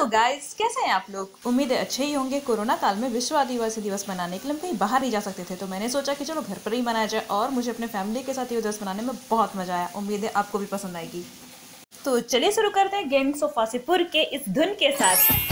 Hello guys कैसे हैं आप लोग? उम्मीद है अच्छे ही होंगे। कोरोना काल में विश्व आदिवासी दिवस मनाने के लिए हम कहीं बाहर नहीं जा सकते थे तो मैंने सोचा कि चलो घर पर ही मनाया जाए और मुझे अपने फैमिली के साथ ये दिवस मनाने में बहुत मज़ा आया। उम्मीद है आपको भी पसंद आएगी। तो चलिए शुरू करते हैं गैंग्स ऑफ़ के इस धुन के साथ।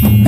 Mm-hmm.